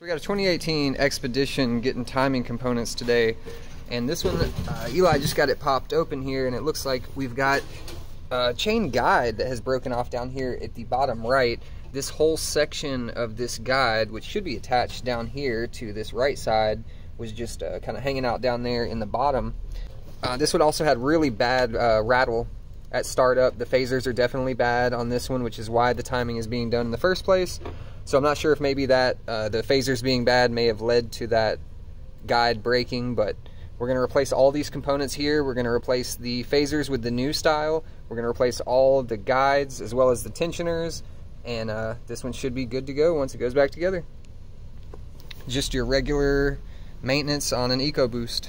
So we got a 2018 Expedition getting timing components today. And this one, uh, Eli just got it popped open here and it looks like we've got a chain guide that has broken off down here at the bottom right. This whole section of this guide, which should be attached down here to this right side, was just uh, kind of hanging out down there in the bottom. Uh, this one also had really bad uh, rattle at startup. The phasers are definitely bad on this one, which is why the timing is being done in the first place. So I'm not sure if maybe that uh, the phasers being bad may have led to that guide breaking, but we're going to replace all these components here. We're going to replace the phasers with the new style. We're going to replace all the guides as well as the tensioners, and uh, this one should be good to go once it goes back together. Just your regular maintenance on an EcoBoost.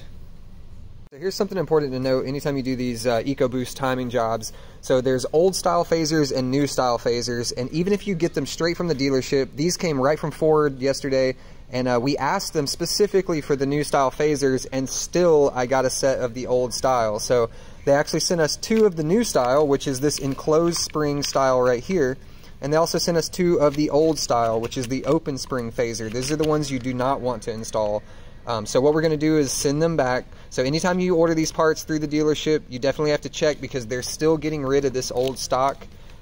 So here's something important to note anytime you do these uh, EcoBoost timing jobs. So there's old style phasers and new style phasers, and even if you get them straight from the dealership, these came right from Ford yesterday, and uh, we asked them specifically for the new style phasers, and still I got a set of the old style. So they actually sent us two of the new style, which is this enclosed spring style right here, and they also sent us two of the old style, which is the open spring phaser. These are the ones you do not want to install. Um, so what we're going to do is send them back. So anytime you order these parts through the dealership, you definitely have to check because they're still getting rid of this old stock.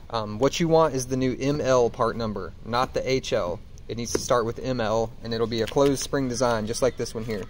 Um, what you want is the new ML part number, not the HL. It needs to start with ML, and it'll be a closed spring design, just like this one here.